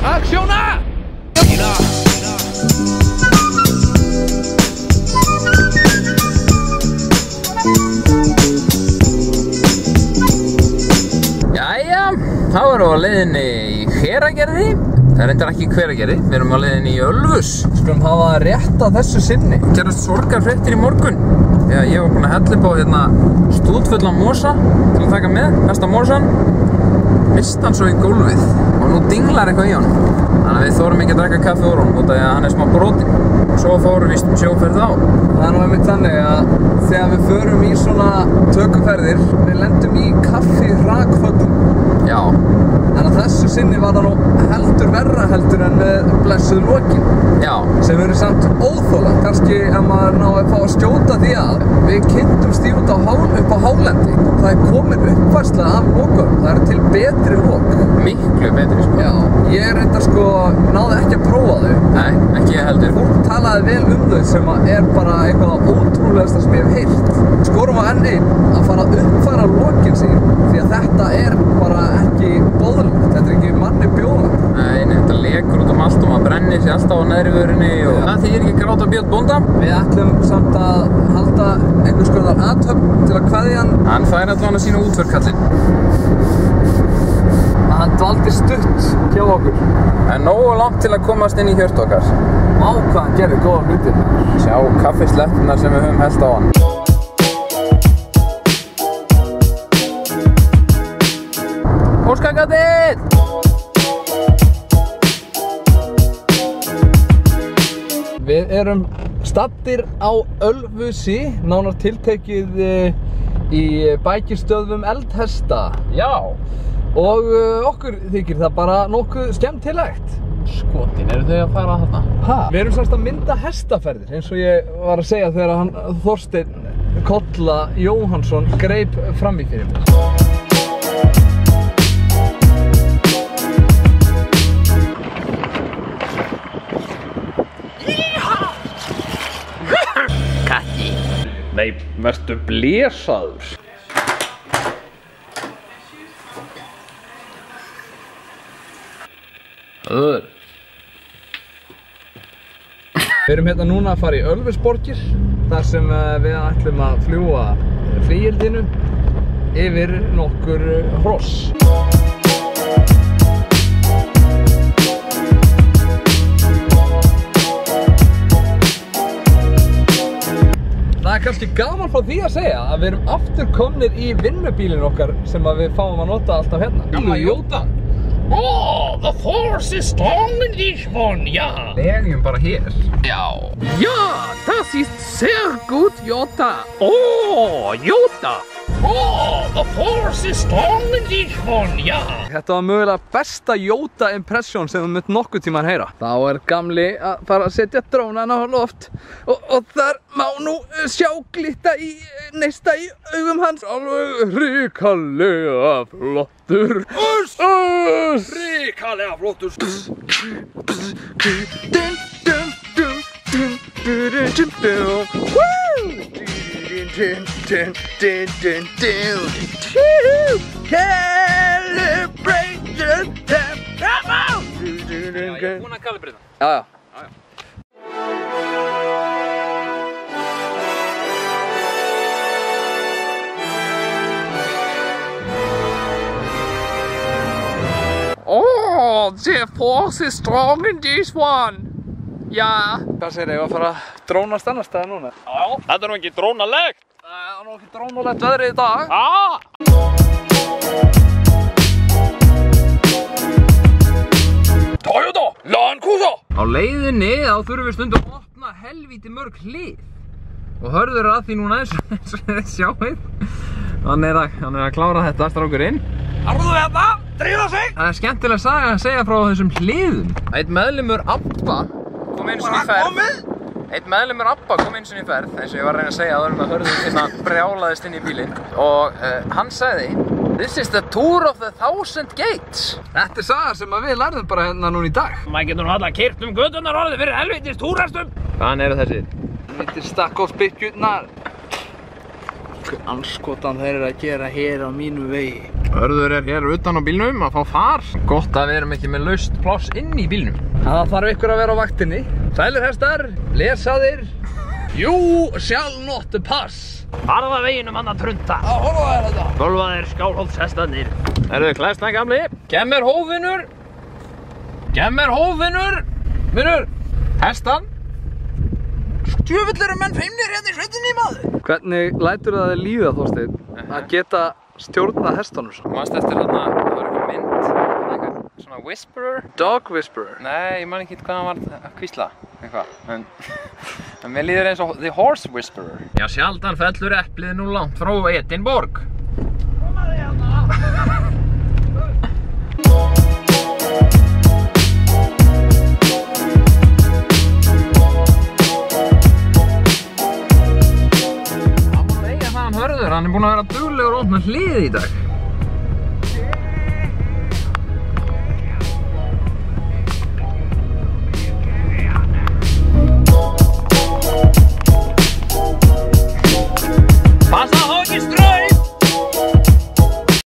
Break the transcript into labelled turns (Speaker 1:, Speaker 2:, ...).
Speaker 1: Aksjóna! Jæja, þá erum við á leiðinni í hveragerði. Það er reyndar ekki hveragerði, við erum á leiðinni í Ölfus.
Speaker 2: Skulum hafa rétt á þessu sinni.
Speaker 1: Gerðast sorgar fréttir í morgun. Já, ég var búinn að hella upp á hérna stúdfulla mosa til að taka með, mesta mosan. Mist hann svo í gólfið nú dinglar eitthvað í hann. Þannig að við þórum ekki að drekka kaffi úr honum út af því að hann er smá broti. Svo fórum við sjóferð á.
Speaker 2: Það er nú einmitt þannig að þegar við förum í svona tökuferðir, við lendum í kaffi rakföllum.
Speaker 1: Já,
Speaker 2: En að þessu sinni var það nú heldur verra heldur en með blessuð lokin.
Speaker 1: já,
Speaker 2: Sem eru samt óþóla. Kannski ef maður ná að fá að skjóta því að við kynntumst í út á hál, upp á hálendi. Það er komin uppfærsla af lokum. Það eru til betri lok.
Speaker 1: miklu betri sko.
Speaker 2: Já, ég er reynda sko, náði ekki að prófa þau.
Speaker 1: Nei, ekki ég heldur.
Speaker 2: Fólk talaði vel um þau sem að er bara eitthvað ótrúlegasta sem ég hef heyrt. Skorum á enni að fara að uppfæra lokin sín því að þetta er bara ekki bóðlegt, þetta er ekki manni bjóðlegt.
Speaker 1: Nei, nei, þetta lekur út um allt og maður brennir sér alltaf á neðri vörinni og það þýðir ekki gráta Björn Bónda.
Speaker 2: Við ætlum samt að halda einhvers konar aðtöfn til að kveðja hann
Speaker 1: Hann fær allan að sína útförkallin.
Speaker 2: að hann dvaldi stutt hjá okkur.
Speaker 1: Það er nógu langt til að komast inn í hjört okkar.
Speaker 2: Má hvað hann gerði góða hlutir.
Speaker 1: Sjá kaffislettunar sem við höfum held á hann.
Speaker 2: Erum stattir á Ölfusi, nánar tiltekið eh, í bækistöðum Eldhesta.
Speaker 1: Já,
Speaker 2: Og uh, okkur þykir það bara nokkuð skemmtilegt.
Speaker 1: skotin, eru þau að fara þarna?
Speaker 2: Ha? Við erum semst að mynda hestaferðir, eins og ég var að segja þegar hann Þorsteinn Kolla Jóhansson greip fram í fyrir mér.
Speaker 1: Nei, mertu blésaður. Öður.
Speaker 2: Við erum hérna núna að fara í Ölfusborgir, þar sem uh, við ætlum að fljúa flíildinu yfir nokkur hross. Er kannski gaman frá því að segja að við erum aftur komnir í vinnubílinn okkar sem að við fáum að nota alltaf hérna.
Speaker 1: Gamla Jótan.
Speaker 3: Oh, the force is strong in this one, ja.
Speaker 1: Legjum bara hér.
Speaker 3: Ja. Ja, das ist sehr gut, Jota. Oh, Jota. Oh, the force is strong in this one, ja.
Speaker 2: Þetta var mögulega besta Jóta impression sem við myndum nokkuð tíma að heyra. Þá er gamli að fara að setja drónan á loft og, og þar má nú uh, sjá glitta í uh, neista í augum hans. Alveg ríkallega flottur. Uss! Uss!
Speaker 3: Ríkalega flottur.
Speaker 2: Dun, dun, dun, dun, dun, dun, dun. Woo! Dun, dun, dun, dun, dun. Calibration time. Come on! Dun, dun, dun, dun.
Speaker 1: Búin að kalibrita.
Speaker 2: Já, já.
Speaker 3: Oh, the force is strong in this one. Ja.
Speaker 2: Hvað segir ég að fara að drónast annar staðar núna?
Speaker 3: Já, þetta er nú ekki drónalegt.
Speaker 2: Það er nú ekki drónulegt veðrið í dag.
Speaker 3: Ah. Toyota, Land Cruiser.
Speaker 1: Á leiðinni þá þurfum við stundum að opna helvíti mörg hlið. Og hörður að því núna eins og þið sjáið. Hann er að, hann er að klára þetta strákurinn.
Speaker 3: Arðu þetta, dríða sig.
Speaker 1: Það er skemmtileg saga að segja frá þessum hliðum. Eitt meðlumur Abba kom einu sinni Eitt meðlumur Abba kom einu sinni í ferð, eins og ég var að reyna að segja að það hörður hérna brjálaðist inn í bílinn. Og uh, hann sagði, This is the tour of the thousand gates.
Speaker 2: Þetta er saga sem að við lærðum bara hérna núna í dag.
Speaker 3: Maður getur nú alltaf kyrt um gödunar orðið fyrir helvitist túrastum.
Speaker 1: Hvaðan eru þessir?
Speaker 2: Mittir stakkóðsbyggjurnar. Hvað anskotan þeir eru að gera hér á mínu vegi?
Speaker 1: Hörður er hér utan á bílnum að fá far. Gott að við erum ekki með laust pláss inn í bílnum.
Speaker 2: Það þarf ykkur að vera á vaktinni. Sælir hestar, lesaðir. Jú, shall not pass.
Speaker 3: Farða veginum hann að trunta.
Speaker 2: Að horfa þér þetta.
Speaker 3: Golfaðir skálholtshestarnir.
Speaker 1: Erðu klæsna gamli? Gem mér hófinur. Gem mér hófinur. Vinnur. Hestan. Djöfull eru menn feimnir hérna í sveitinni maður.
Speaker 2: Hvernig lætur það þið líða, Þorsteinn, að geta stjórna hestunum svo?
Speaker 1: Manst eftir hérna, það var eitthvað mynd, svona whisperer.
Speaker 2: Dog Whisperer.
Speaker 1: Nei, ég man ekki hvað hann var að kvísla, eitthvað. En, en mér líður eins og The Horse Whisperer. Já, sjaldan fellur eplið nú langt frá Edinborg. Að eiga það hann hörður, hann er búinn að vera duglegur ótt með hlið í dag.